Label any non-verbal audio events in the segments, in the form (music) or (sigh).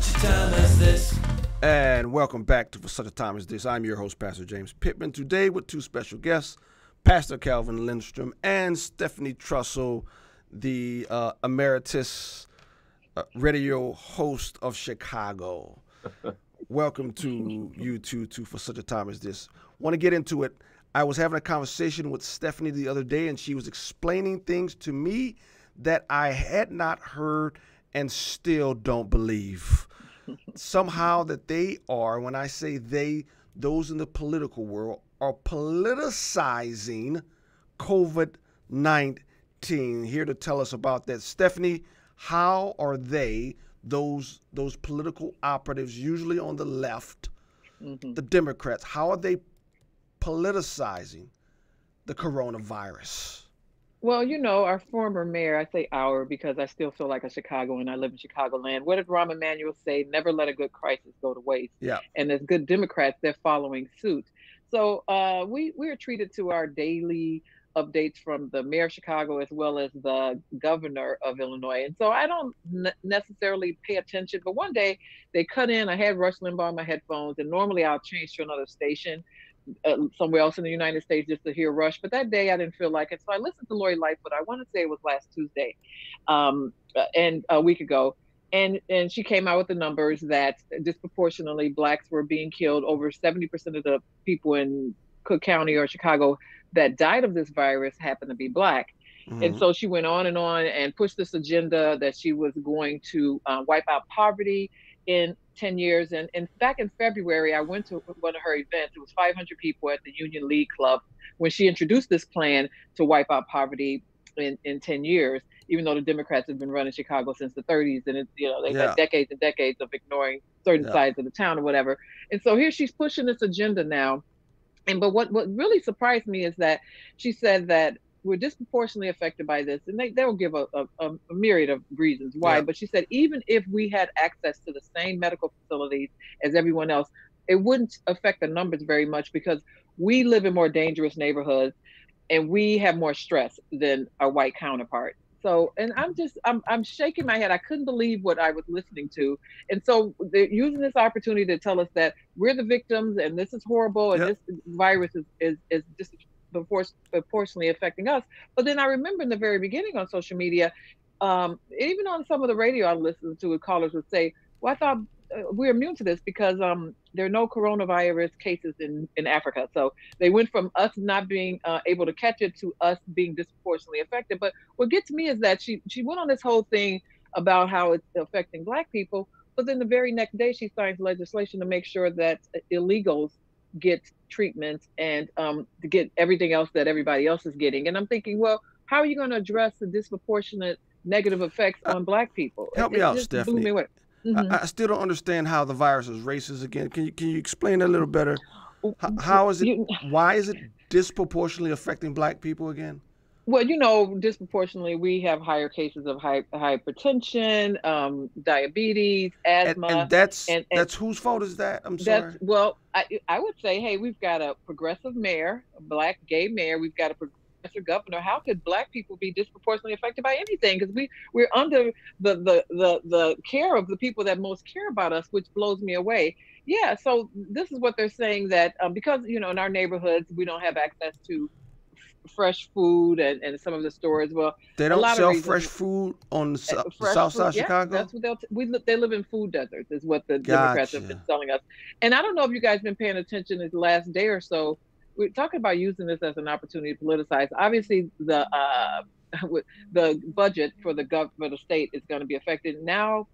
such a time as this. And welcome back to For Such a Time as This. I'm your host, Pastor James Pittman. Today with two special guests, Pastor Calvin Lindstrom and Stephanie Trussell, the uh, emeritus uh, radio host of Chicago. (laughs) welcome to you two to For Such a Time as This. Want to get into it. I was having a conversation with Stephanie the other day, and she was explaining things to me that I had not heard and still don't believe. Somehow that they are, when I say they, those in the political world, are politicizing COVID 19. Here to tell us about that. Stephanie, how are they, those those political operatives, usually on the left, Mm-hmm. the Democrats, how are they politicizing the coronavirus? Well, you know, our former mayor, I say our because I still feel like a Chicagoan. I live in Chicagoland. What did Rahm Emanuel say? Never let a good crisis go to waste. Yeah. And as good Democrats, they're following suit. So uh, we we are treated to our daily updates from the mayor of Chicago as well as the governor of Illinois. And so I don't n- necessarily pay attention. But one day they cut in. I had Rush Limbaugh on my headphones, and normally I'll change to another station somewhere else in the United States just to hear Rush. But that day I didn't feel like it. So I listened to Lori Lightfoot. I want to say it was last Tuesday um, uh, and a week ago. And, and she came out with the numbers that disproportionately blacks were being killed. Over 70% of the people in Cook County or Chicago that died of this virus happened to be black. And Mhm. so she went on and on and pushed this agenda that she was going to uh, wipe out poverty in 10 years. And, and back in February, I went to one of her events. It was 500 people at the Union League Club when she introduced this plan to wipe out poverty in, in 10 years, even though the Democrats have been running Chicago since the 30s. And it's, you know, they've Yeah. had decades and decades of ignoring certain Yeah. sides of the town or whatever. And so here she's pushing this agenda now. And but what, what really surprised me is that she said that we're disproportionately affected by this, and they, they will give a, a, a myriad of reasons why. Yeah. But she said even if we had access to the same medical facilities as everyone else, it wouldn't affect the numbers very much because we live in more dangerous neighborhoods and we have more stress than our white counterparts. So, and I'm just, I'm, I'm shaking my head. I couldn't believe what I was listening to. And so they're using this opportunity to tell us that we're the victims and this is horrible and Yep. this virus is, is, is disproportionately affecting us. But then I remember in the very beginning on social media, um, even on some of the radio I listened to, callers would say, well, I thought uh, we're immune to this because um, there are no coronavirus cases in, in Africa. So they went from us not being uh, able to catch it to us being disproportionately affected. But what gets me is that she she went on this whole thing about how it's affecting Black people, but then the very next day she signs legislation to make sure that illegals get treatment and um, to get everything else that everybody else is getting. And I'm thinking, well, how are you going to address the disproportionate negative effects on Black people? Uh, help It- me it out, Stephanie. me. Mhm. I, I still don't understand how the virus is racist again. Can you can you explain that a little better? H- how is it? You- Why is it disproportionately affecting black people again? Well, you know, disproportionately, we have higher cases of hy- hypertension, um, diabetes, And, asthma. and that's and- and- that's whose fault is that? I'm sorry. Well, I I would say, hey, we've got a progressive mayor, a black gay mayor. We've got a progressive governor. How could black people be disproportionately affected by anything? Because we we're under the, the the the care of the people that most care about us, which blows me away. Yeah. So this is what they're saying that um, because you know in our neighborhoods we don't have access to fresh food and, and some of the stores. Well, They don't sell reasons. fresh food on the, fresh south food- side of yeah, Chicago. That's what they'll. T- we li- they live in food deserts, is what the Democrats have been Gotcha. telling us. And I don't know if you guys been paying attention this last day or so. We're talking about using this as an opportunity to politicize. Obviously, the uh, (laughs) the budget for the gov for the state is going to be affected. Now,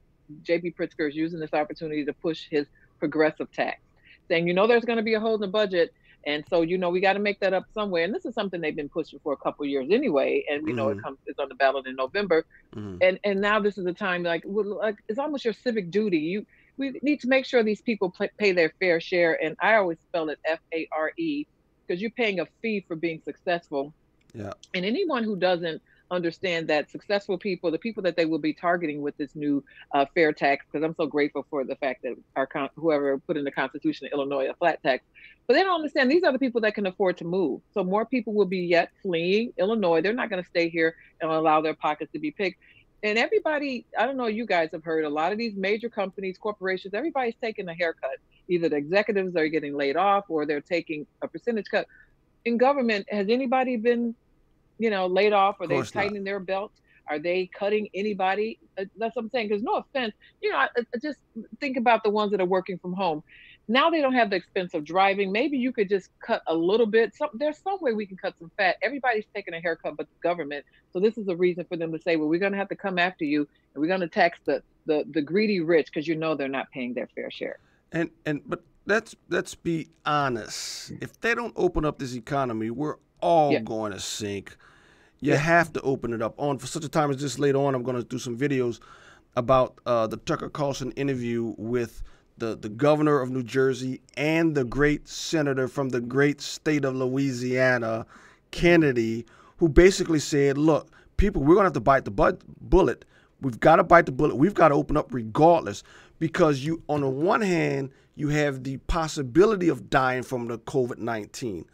J.B. Pritzker is using this opportunity to push his progressive tax, saying, you know, there's going to be a hole in the budget. And so, you know, we got to make that up somewhere. And this is something they've been pushing for a couple of years anyway. And we know Mhm. it comes it's on the ballot in November Mhm. and and now this is the time like well, like it's almost your civic duty you we need to make sure these people pay, pay their fair share and i always spell it f-a-r-e because you're paying a fee for being successful Yeah. and anyone who doesn't understand that successful people the people that they will be targeting with this new uh, fair tax because i'm so grateful for the fact that our con- whoever put in the constitution of illinois a flat tax but they don't understand these are the people that can afford to move so more people will be yet fleeing illinois they're not going to stay here and allow their pockets to be picked and everybody, I don't know, you guys have heard a lot of these major companies, corporations, everybody's taking a haircut. Either the executives are getting laid off or they're taking a percentage cut. In government, has anybody been, you know, laid off? Are they're tightening not. their belt? Are they cutting anybody? Uh, that's what I'm saying. Because no offense, you know, I, I just think about the ones that are working from home. Now they don't have the expense of driving. Maybe you could just cut a little bit. Some, there's some way we can cut some fat. Everybody's taking a haircut but the government. So this is a reason for them to say, well, we're going to have to come after you and we're going to tax the, the, the greedy rich because you know they're not paying their fair share. And, and, but let's, let's be honest. If they don't open up this economy, we're all yeah. going to sink. You yeah. have to open it up. On for such a time as this later on, I'm going to do some videos about uh, the Tucker Carlson interview with the, the governor of New Jersey and the great senator from the great state of Louisiana, Kennedy, who basically said, look, people, we're going to have to bite the bullet. We've got to bite the bullet. We've got to open up regardless because you, on the one hand, you have the possibility of dying from the COVID 19.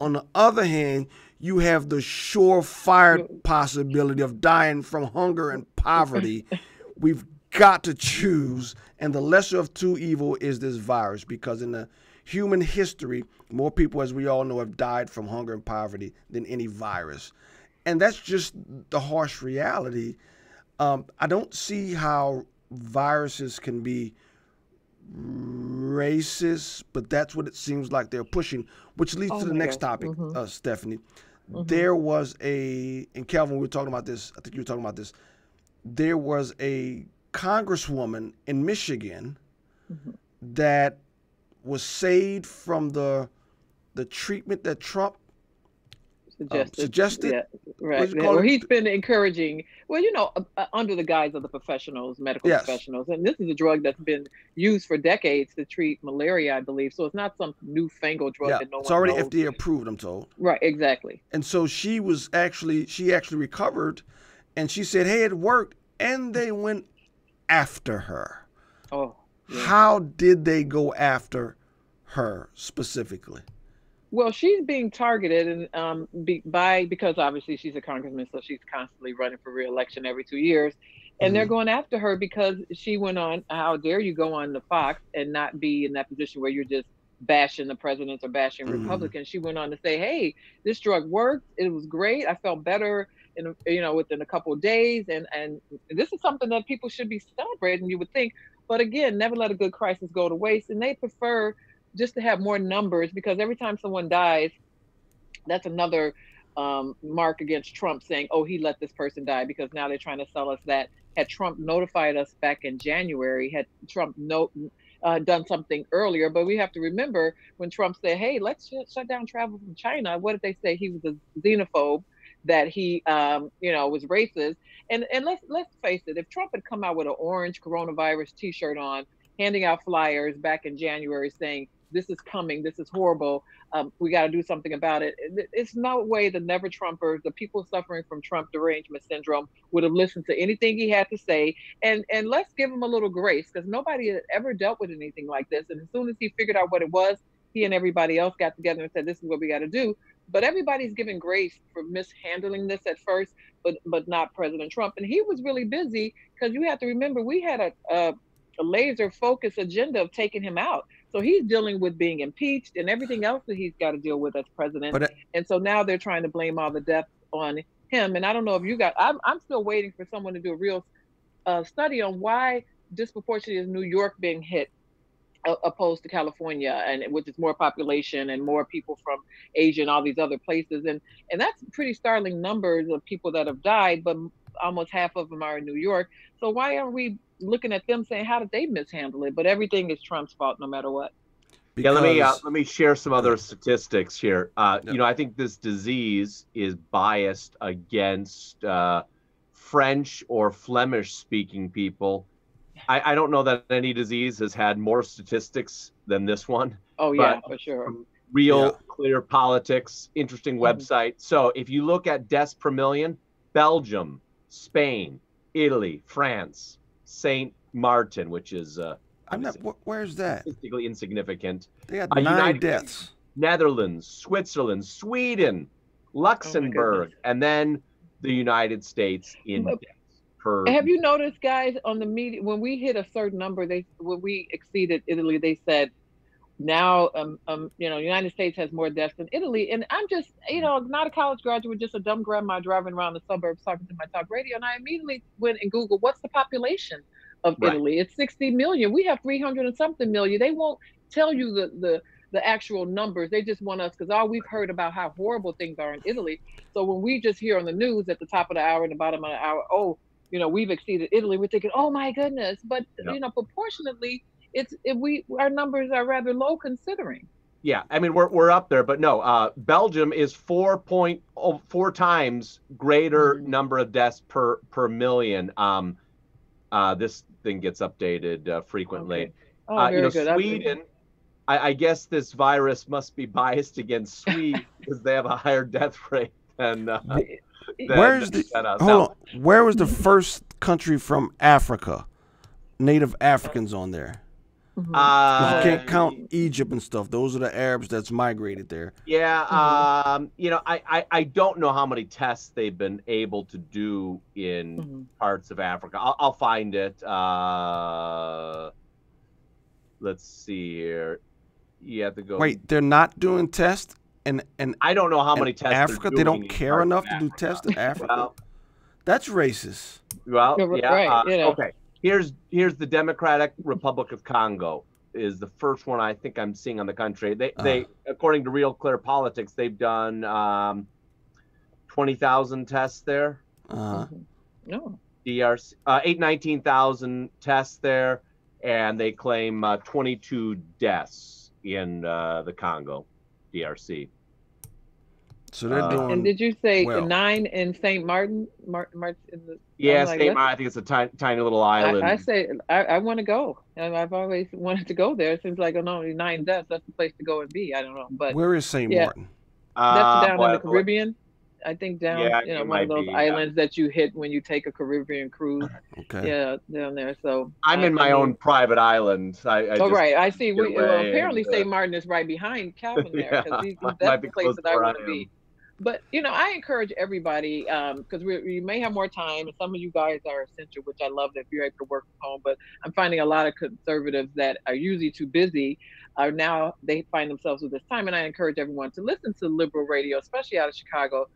On the other hand, you have the surefire possibility of dying from hunger and (laughs) poverty. We've got to choose. And the lesser of two evil is this virus because in the human history, more people, as we all know, have died from hunger and poverty than any virus. And that's just the harsh reality. Um, I don't see how viruses can be racist, but that's what it seems like they're pushing, which leads oh to the next God. topic, mm-hmm. uh, Stephanie. Mm-hmm. There was a, and Calvin, we were talking about this, I think you were talking about this. There was a congresswoman in Michigan mm-hmm. that was saved from the the treatment that Trump suggested. Um, suggested? Yeah, right. Yeah, well, he's been encouraging, well, you know, uh, uh, under the guise of the professionals, medical yes. professionals. And this is a drug that's been used for decades to treat malaria, I believe. So it's not some newfangled drug yeah, that no it's already knows. FDA approved, I'm told. Right, exactly. And so she was actually, she actually recovered and she said, hey, it worked. And they went after her. Oh. Yeah. How did they go after her specifically? Well, she's being targeted and um, be, by because obviously she's a congressman, so she's constantly running for reelection every two years, and mm-hmm. they're going after her because she went on. How dare you go on the Fox and not be in that position where you're just bashing the presidents or bashing mm-hmm. Republicans? She went on to say, "Hey, this drug worked. It was great. I felt better in you know within a couple of days and and this is something that people should be celebrating you would think but again never let a good crisis go to waste and they prefer just to have more numbers because every time someone dies that's another um, mark against trump saying oh he let this person die because now they're trying to sell us that had trump notified us back in january had trump uh, done something earlier. But we have to remember when Trump said, "Hey, let's shut down travel from China." What did they say? He was a xenophobe that he, um, you know, was racist. And and let's let's face it, if Trump had come out with an orange coronavirus T-shirt on, handing out flyers back in January saying this is coming, this is horrible, um, we got to do something about it. It's no way the never Trumpers, the people suffering from Trump derangement syndrome, would have listened to anything he had to say. And and let's give him a little grace because nobody had ever dealt with anything like this. And as soon as he figured out what it was, he and everybody else got together and said, "This is what we got to do." but everybody's given grace for mishandling this at first, but but not President Trump. And he was really busy because you have to remember we had a, a, a laser focus agenda of taking him out. So he's dealing with being impeached and everything else that he's got to deal with as president. But, uh, and so now they're trying to blame all the deaths on him. And I don't know if you got. I'm I'm still waiting for someone to do a real uh, study on why disproportionately is New York being hit opposed to California, and which is more population and more people from Asia and all these other places, and and that's pretty startling numbers of people that have died, but almost half of them are in New York. So why are we looking at them saying how did they mishandle it? But everything is Trump's fault, no matter what. Because... Yeah, let me uh, let me share some other statistics here. Uh, yep. You know, I think this disease is biased against uh, French or Flemish speaking people I, I don't know that any disease has had more statistics than this one. Oh yeah, for sure. Real yeah. clear politics, interesting mm-hmm. website. So if you look at deaths per million, Belgium, Spain, Italy, France, Saint Martin, which is uh, I'm not. Where's that? Statistically insignificant. They had uh, nine United deaths. Netherlands, Switzerland, Sweden, Luxembourg, oh and then the United States in deaths per. Have you noticed, guys, on the media when we hit a certain number, they when we exceeded Italy, they said now um, um you know united states has more deaths than italy and i'm just you know not a college graduate just a dumb grandma driving around the suburbs talking to my talk radio and i immediately went and googled what's the population of right. italy? It's 60 million. We have 300 and something million. They won't tell you the the the actual numbers. They just want us because all we've heard about how horrible things are in italy. So when we just hear on the news at the top of the hour and the bottom of the hour oh you know we've exceeded italy we're thinking oh my goodness but yep. you know proportionately it's it, we our numbers are rather low considering. Yeah, I mean we're we're up there, but no, uh, Belgium is four point oh, four times greater mm-hmm. number of deaths per per million. Um, uh, this thing gets updated uh, frequently. Okay. Oh, uh, you know, good. Sweden. I, I, guess this virus must be biased against (laughs) Sweden because they have a higher death rate than. Uh, than Where's the hold on? Where was the first country from Africa? Native Africans on there. Mm-hmm. Uh, you can't count Egypt and stuff. Those are the Arabs that's migrated there. Yeah, mm-hmm. um, you know, I, I, I don't know how many tests they've been able to do in mm-hmm. parts of Africa. I'll, I'll find it. Uh, let's see here. You have to go. Wait, they're not doing tests, and and I don't know how many tests. Africa, they don't care enough to do tests in Africa. well, that's racist. Well, yeah, right, uh, you know. okay here's here's the Democratic Republic of Congo is the first one I think I'm seeing on the country. They uh. they according to Real Clear Politics, they've done um, twenty thousand tests there. Uh. No. DRC uh, eight nineteen thousand tests there, and they claim uh, twenty two deaths in uh, the Congo, DRC. So they're uh, doing. And did you say well. nine in Saint Martin? Mar- Mar- the, yeah, Saint Martin. I think it's a tiny, tiny little island. I, I say I, I want to go, and I've always wanted to go there. It seems like oh, only nine deaths. That's the place to go and be. I don't know, but where is Saint yeah, Martin? That's uh, down in the Caribbean. I think down, yeah, you know, one of those be, islands yeah. that you hit when you take a Caribbean cruise. Okay. Yeah, down there. So I'm I, in my I mean, own private island. I, I oh right, I see. We, well, apparently uh, St. Martin is right behind Calvin there because (laughs) yeah, (laughs) that's the place that I want to be but you know i encourage everybody because um, we, we may have more time and some of you guys are essential which i love that you're able to work from home but i'm finding a lot of conservatives that are usually too busy are now they find themselves with this time and i encourage everyone to listen to liberal radio especially out of chicago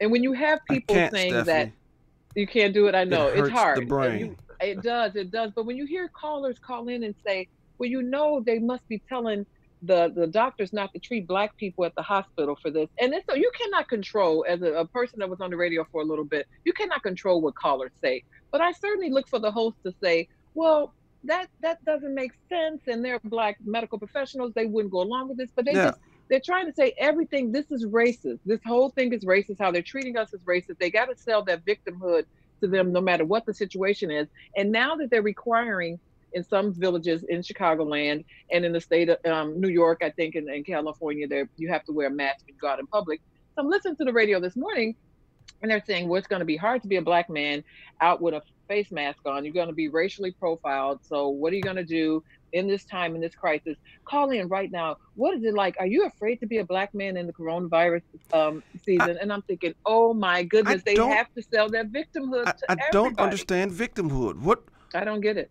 and when you have people saying Stephanie. that you can't do it i know it it's hard the brain. You, it does it does but when you hear callers call in and say well you know they must be telling the the doctors not to treat black people at the hospital for this. And so you cannot control as a, a, person that was on the radio for a little bit you cannot control what callers say. But i certainly look for the host to say well that that doesn't make sense and they're black medical professionals they wouldn't go along with this. But they yeah. just they're trying to say everything this is racist. This whole thing is racist. How they're treating us as racist. They got to sell that victimhood to them no matter what the situation is. And now that they're requiring in some villages in Chicagoland and in the state of um, New York, I think, and California, there you have to wear a mask when you go out in public. So I'm listening to the radio this morning, and they're saying, well, it's going to be hard to be a black man out with a face mask on. You're going to be racially profiled. So what are you going to do in this time, in this crisis? Call in right now. What is it like? Are you afraid to be a black man in the coronavirus um, season? I, and I'm thinking, oh my goodness, I they have to sell their victimhood. I, I don't understand victimhood. What I don't get it.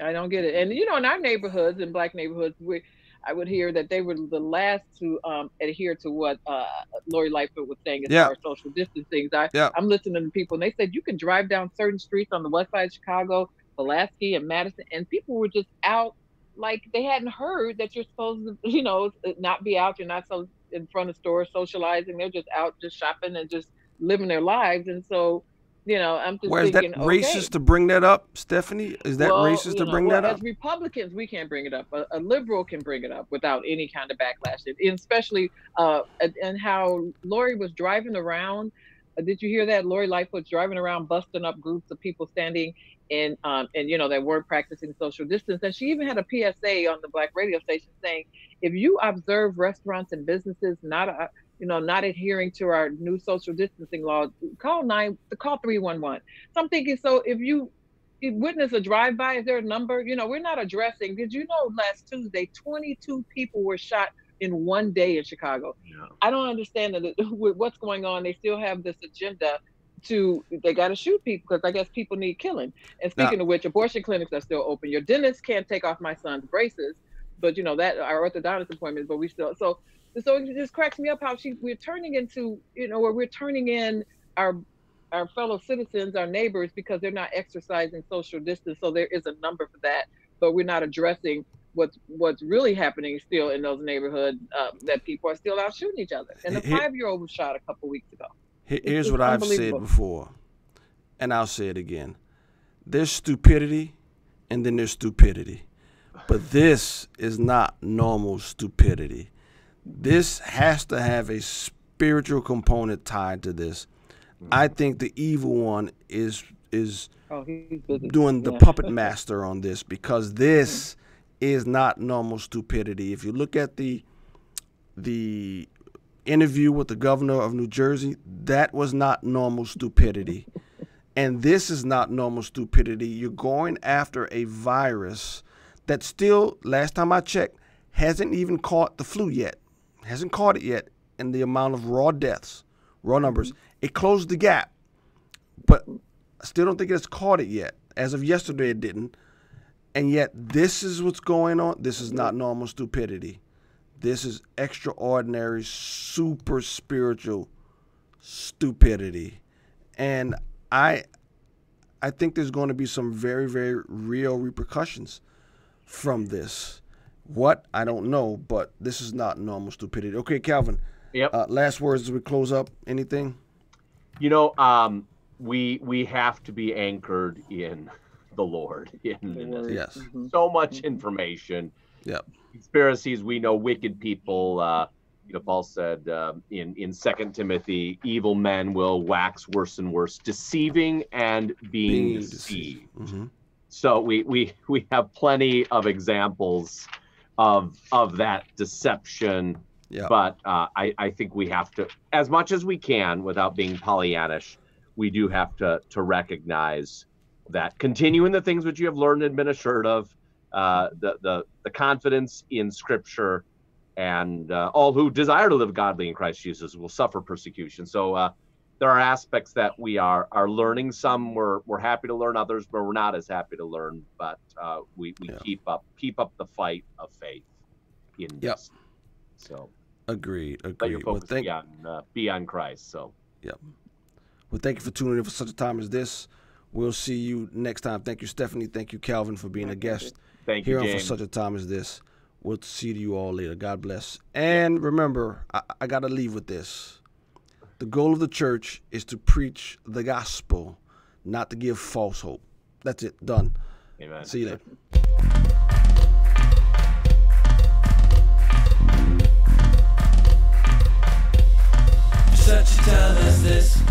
I don't get it. And you know, in our neighborhoods, in black neighborhoods, we I would hear that they were the last to um, adhere to what uh, Lori Lightfoot was saying as yeah. far as social distancing. I, yeah. I'm listening to people, and they said you can drive down certain streets on the west side of Chicago, Pulaski and Madison, and people were just out like they hadn't heard that you're supposed to, you know, not be out. You're not so in front of stores socializing. They're just out, just shopping and just living their lives. And so you know, I'm just Where thinking, that racist okay. to bring that up, Stephanie? Is that well, racist to know, bring well, that up? As Republicans, we can't bring it up. A, a, liberal can bring it up without any kind of backlash, and especially uh, and how Lori was driving around. Uh, did you hear that? Lori Lightfoot's driving around, busting up groups of people standing in, um, and you know, they weren't practicing social distance. And she even had a PSA on the black radio station saying, if you observe restaurants and businesses not a, you know, not adhering to our new social distancing laws, call nine, call 311. So I'm thinking, so if you, you witness a drive-by, is there a number? You know, we're not addressing. Did you know last Tuesday, 22 people were shot in one day in Chicago? Yeah. I don't understand that (laughs) what's going on. They still have this agenda to they got to shoot people because I guess people need killing. And speaking now, of which, abortion clinics are still open. Your dentist can't take off my son's braces, but you know that our orthodontist appointments, but we still so so it just cracks me up how she we're turning into you know where we're turning in our our fellow citizens, our neighbors, because they're not exercising social distance. So there is a number for that, but we're not addressing what's what's really happening still in those neighborhoods uh, that people are still out shooting each other. And the five year old was shot a couple weeks ago. Here's what I've said before, and I'll say it again: there's stupidity, and then there's stupidity, but this is not normal stupidity. This has to have a spiritual component tied to this. I mm. think the evil one is is oh, doing the yeah. puppet (laughs) master on this because this is not normal stupidity. If you look at the the interview with the governor of New Jersey, that was not normal stupidity. and this is not normal stupidity. You're going after a virus that still, last time I checked, hasn't even caught the flu yet. Hasn't caught it yet in the amount of raw deaths, raw numbers. Mm-hmm. It closed the gap, but I still don't think it's caught it yet. As of yesterday, it didn't. And yet, this is what's going on. This is not normal stupidity. This is extraordinary, super spiritual stupidity. And I I think there's going to be some very, very real repercussions from this. What? I don't know, but this is not normal stupidity. Okay, Calvin. Yep. Uh, last words as we close up. Anything? You know, um, we we have to be anchored in the Lord (laughs) in, in yes. Mm-hmm. so much mm-hmm. information. Yep. Conspiracies, we know wicked people. Uh, you know, Paul said uh, in in Second Timothy, evil men will wax worse and worse, deceiving and being, being deceived. Mm-hmm. So we we we have plenty of examples of of that deception. Yeah. But uh, I I think we have to, as much as we can, without being Pollyannish, we do have to to recognize that continuing the things which you have learned and been assured of, uh, the, the, the confidence in Scripture, and uh, all who desire to live godly in Christ Jesus will suffer persecution. So uh, there are aspects that we are are learning. Some we're we're happy to learn, others but we're not as happy to learn. But uh, we we yeah. keep up keep up the fight of faith in yep. this. So agreed, agreed. Let your focus well, thank, be on uh, be on Christ. So yep. Well, thank you for tuning in for such a time as this. We'll see you next time. Thank you, Stephanie. Thank you, Calvin, for being a guest Thank here you, on for such a time as this. We'll see you all later. God bless. And remember, I, I got to leave with this. The goal of the church is to preach the gospel, not to give false hope. That's it. Done. Amen. See you later. Such a this